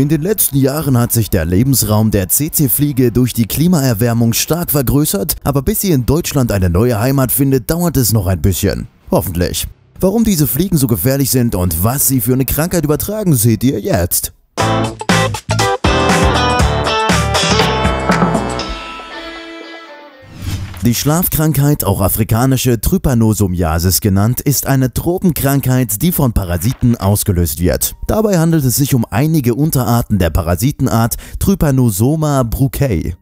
In den letzten Jahren hat sich der Lebensraum der CC-Fliege durch die Klimaerwärmung stark vergrößert, aber bis sie in Deutschland eine neue Heimat findet, dauert es noch ein bisschen. Hoffentlich. Warum diese Fliegen so gefährlich sind und was sie für eine Krankheit übertragen, seht ihr jetzt. Die Schlafkrankheit, auch afrikanische Trypanosomiasis genannt, ist eine Tropenkrankheit, die von Parasiten ausgelöst wird. Dabei handelt es sich um einige Unterarten der Parasitenart Trypanosoma brucei.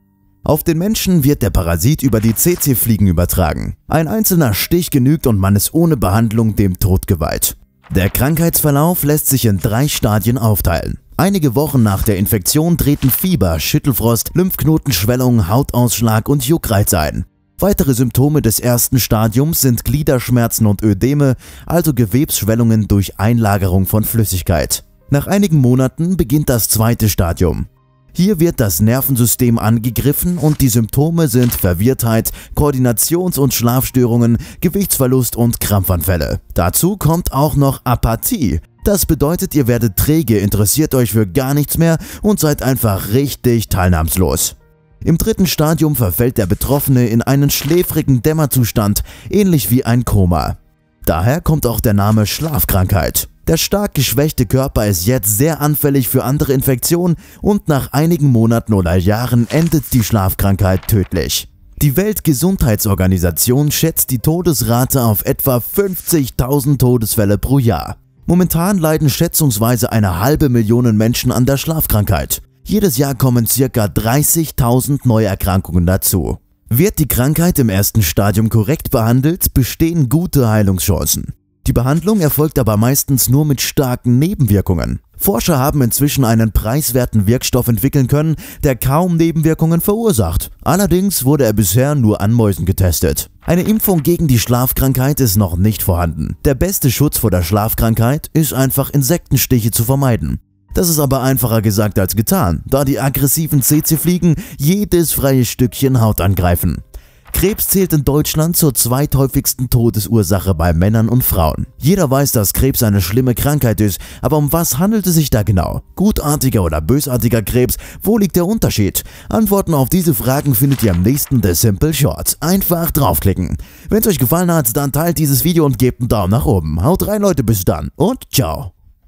Auf den Menschen wird der Parasit über die CC-Fliegen übertragen. Ein einzelner Stich genügt und man ist ohne Behandlung dem Tod geweiht. Der Krankheitsverlauf lässt sich in drei Stadien aufteilen. Einige Wochen nach der Infektion treten Fieber, Schüttelfrost, Lymphknotenschwellung, Hautausschlag und Juckreiz ein. Weitere Symptome des ersten Stadiums sind Gliederschmerzen und Ödeme, also Gewebsschwellungen durch Einlagerung von Flüssigkeit. Nach einigen Monaten beginnt das zweite Stadium. Hier wird das Nervensystem angegriffen und die Symptome sind Verwirrtheit, Koordinations- und Schlafstörungen, Gewichtsverlust und Krampfanfälle. Dazu kommt auch noch Apathie. Das bedeutet, ihr werdet träge, interessiert euch für gar nichts mehr und seid einfach richtig teilnahmslos. Im dritten Stadium verfällt der Betroffene in einen schläfrigen Dämmerzustand, ähnlich wie ein Koma. Daher kommt auch der Name Schlafkrankheit. Der stark geschwächte Körper ist jetzt sehr anfällig für andere Infektionen und nach einigen Monaten oder Jahren endet die Schlafkrankheit tödlich. Die Weltgesundheitsorganisation schätzt die Todesrate auf etwa 50.000 Todesfälle pro Jahr. Momentan leiden schätzungsweise eine halbe Million Menschen an der Schlafkrankheit. Jedes Jahr kommen ca. 30.000 Neuerkrankungen dazu. Wird die Krankheit im ersten Stadium korrekt behandelt, bestehen gute Heilungschancen. Die Behandlung erfolgt aber meistens nur mit starken Nebenwirkungen. Forscher haben inzwischen einen preiswerten Wirkstoff entwickeln können, der kaum Nebenwirkungen verursacht. Allerdings wurde er bisher nur an Mäusen getestet. Eine Impfung gegen die Schlafkrankheit ist noch nicht vorhanden. Der beste Schutz vor der Schlafkrankheit ist einfach Insektenstiche zu vermeiden. Das ist aber einfacher gesagt als getan, da die aggressiven CC-Fliegen jedes freie Stückchen Haut angreifen. Krebs zählt in Deutschland zur zweithäufigsten Todesursache bei Männern und Frauen. Jeder weiß, dass Krebs eine schlimme Krankheit ist, aber um was handelt es sich da genau? Gutartiger oder bösartiger Krebs? Wo liegt der Unterschied? Antworten auf diese Fragen findet ihr am nächsten The Simple Shorts. Einfach draufklicken. Wenn es euch gefallen hat, dann teilt dieses Video und gebt einen Daumen nach oben. Haut rein Leute, bis dann und ciao.